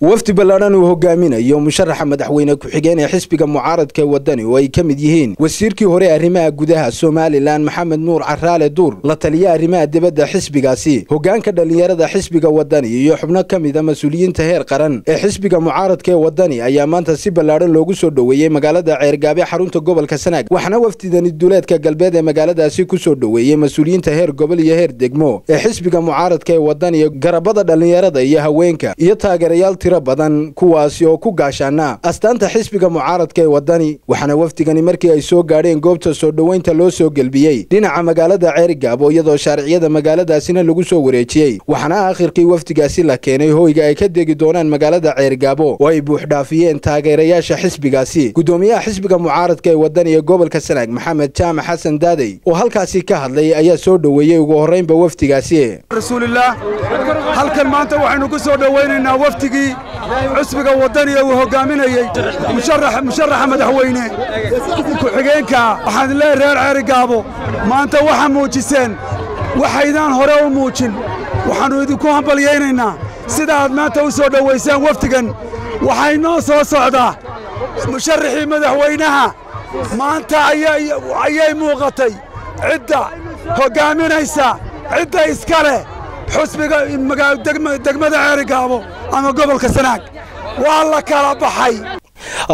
wafdi ballaadhan uu hogaaminayo musharaxa madaxweyne ku-xigeen ee xisbiga mucaaradka wadani oo ay ka mid yihiin. Wasiirkii hore arrimaha gudaha somalilan maxamed nuur caraale duur la taliya arrimaha dibadda xisbigaasi. Hogaanka dhallinyarada xisbiga wadani iyo xubno ka mida mas'uuliyiinta heer qaran ee xisbiga mucaaradka ee wadani ayaa maanta si ballaadhan loogu soo dhoweeyey magaalada ceergaabe xarunta gobolka sanaag waxaana wafdidani duleedka galbeed ee magaaladaasi ku soo dhoweeyey mas'uuliyiinta heer gobol iyo heer degmo ee xisbiga mucaaradka ee wadani garabada dhallinyarada iyo haweenka iyo taageerayaal tiro badan kuwaasi oo ku gaashaana. Astaanta xisbiga mucaaradka ee wadani waxaana wafdigani markii ay soo gaadheen goobta soo dhoweynta loo soo gelbiyey. Dhinaca magaalada ceerigaabo iyadoo shaariciyada magaaladaasina lagu soo wareejiyey waxaana aakhirkii wafdigaasi la keenay hoyga ay ka degi doonaan magaalada ceerigaabo oo ay buuxdhaafiyeen taageerayaasha xisbigaasi. Gudoomiyaha xisbiga mucaaradka ee wadani ee gobolka sanaag maxamed jaamac xasan daadey oo halkaasi ka hadlay ayaa soo dhoweeyey ugu horraynba wafdigaasi xusbiga waddaniga uu hoggaaminayey musharaxa madaxweyne. Ku-xigeenka waxaan leeyahy reer ceerigaabo maanta waxaa muujiseen waxaydaan hore u muujin. Waxaannu idinku hambalyaynaynaa sida aad maanta u soo dhowaysaan wafdigan waxay noo soo socdaa musharaxii madaxweynaha. Maanta ayay muuqatay. Cidda hoggaaminaysa cidda iska leh xusbiga degmada ceerigaabo ama gobolka sanaag. Waa la kala baxay.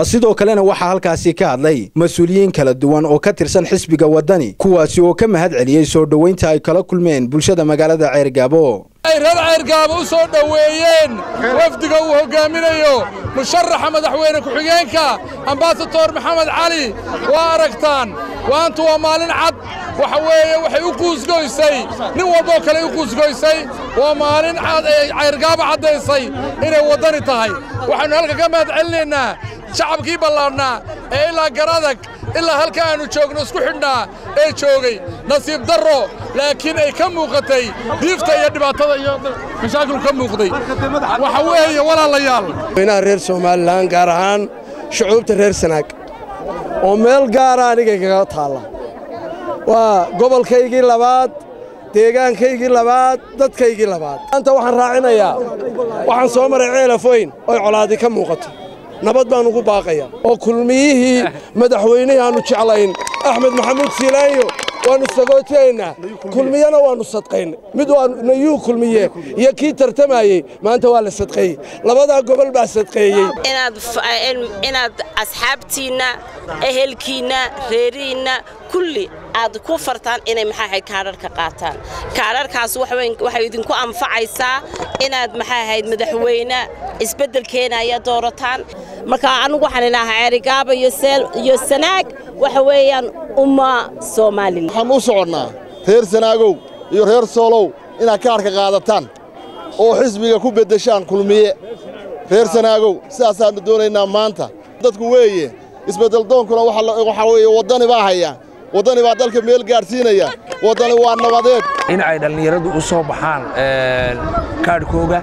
Sidoo kalena waxaa halkaasi ka hadlay mas'uuliyiin kala duwan oo ka tirsan xisbiga waddani kuwaasi oo ka mahad celiyey soo dhowaynta ay kala kulmeen bulshada magaalada ceergaabo ay reer ceergaabo u soo dhoweeyeen. Wafdiga uu hoggaaminayo musharaxa madaxweyne ku-xigeenka ambasador maxamed cali waa aragtaan. Waantu waa maalin cad waxa weeye waxay u quusgoysay. Nin walboo kale u quusgoysay. Waa maalin ceergaabo caddaysay inay waddani tahay. Waxaynu halka ka mahad celinaynaa shacabkii ballaadhnaa ee ilaa garadag ilaa halka aannu joogno isku xidhnaa ee joogay. Nasiib darro laakiin ay ka muuqatay diifta iyo dhibaatada iyo mashaakil ka muuqday. Waxa weeye walaalayaal. Madaxweynaha reer somalilan gaar ahaan shucuubta reer sanaag oo meel gaara aniga kaga taalla waa gobolkaygii labaad deegaankaygii labaad dadkaygii labaad. Maanta waxaan raacinayaa waxaan soo maray ceelafoyn oy colaadi ka muuqato. Nabad baan ugu baaqaya oo kulmiyihii madaxweynihii aannu jeclayn axmed maxamuud siilaanyo waannu sagootaynaa kulmiyana waannu sadqaynay mid waa nayuu kulmiye iyo kii tartamayey maanta waa la sadqeeyey labadaa gobol baa sadqeeyey. Inaad asxaabtiinna ehelkiinna reerihiinna kulli aad ku fartaan inay maxaahayd kaadharhka qaataan. Kaadharhkaas waxay idinku anfacaysaa inaad maxaahayd madaxweyne isbeddelkeena aya doorataan. Marka annugu waxaan ilaahaa ceerigaaba iyo sanaag waxa weeyaan umma soomaalila waxaan u soconnaa reer sanaagow iyo reer soolow inaad kaadhka qaadataan oo xisbiga ku beddeshaan kulmiye. Reer sanaagow sidaasaannu doonaynaa maanta. Dadku weeye isbeddeldoonkuna waxaa weeye waddani baa haya waddani baa dalka meel gaadhsiinaya waddani waa nabadeed. In ay dhallinyaradu u soo baxaan kaadhkooga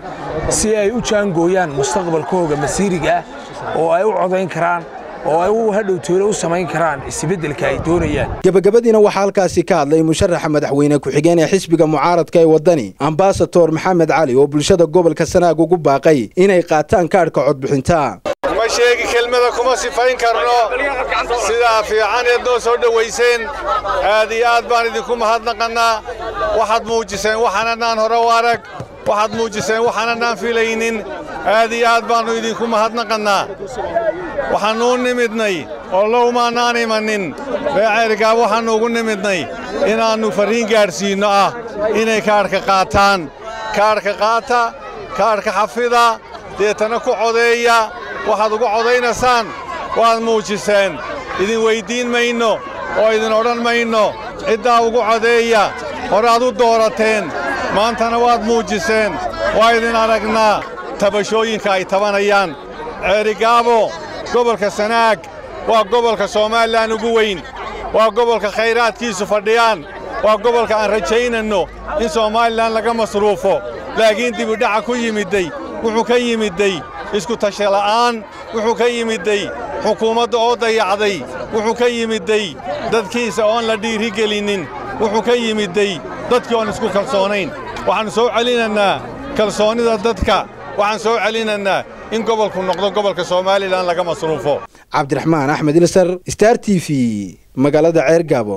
si ay u jaangooyaan mustaqbalkooga masiiriga ah oo ay u codayn karaan oo ay u hadhowtoola u samayn karaan isbeddelka ay doonayaan. Gebagabadiina waxaa halkaasi ka hadlay musharaxa madaxweyne ku-xigeen ee xisbiga mucaaradka ee waddani ambasador maxamed cali oo bulshada gobolka sanaag ugu baaqay inay qaataan kaadhka codbixinta sheegi kelmada kuma sifayn karno. Sidaa fiican eed noo soo dhowayseen aad iyo aad baan idinku mahadnaqannaa. Waxaad muujiseen waxaananaan hore u arag waxaad muujiseen waxaananaan filaynin aad iyo aad baannu idinku mahadnaqannaa. Waxaannu u nimidnay oo lowmaannaan imannin reeceerigaab waxaannu ugu nimidnay inaannu farriin gaadhsiinno ah inay kaadhka qaataan. Kaadhka qaata kaadhka xafida deetana ku codeeya waxaad ugu codaynaysaan waad muujiseen. Idin weyddiin mayno oo idin odhan mayno. Ciddaa ugu codeeya horaad u doorateen. Maantana waad muujiseen. Waa idin aragnaa tabashooyinka ay tabanayaan. Ceerigaabo gobolka sanaag waa gobolka soomalilan ugu weyn. Waa gobolka khayraadkiisu fadhiyaan. Waa gobolka aan rajaynanno in soomalilan laga masruufo. Laakiin dibidhaca ku yimidday wuxuu ka yimidday isku tashala'aan wuxuu ka yimidday xukuumadda oo dayacday wuxuu ka yimidday dadkiisa oon la dhiirigelinnin wuxuu ka yimidday dadkii oon isku kalsoonayn. Waxaannu soo celinaynaa kalsoonnida dadka waxaan soo celinaynaa in gobolku noqdo gobolka somalilan laga masruufo cabdiraxmaan axmed ilsar star t v magaalada ceergaabo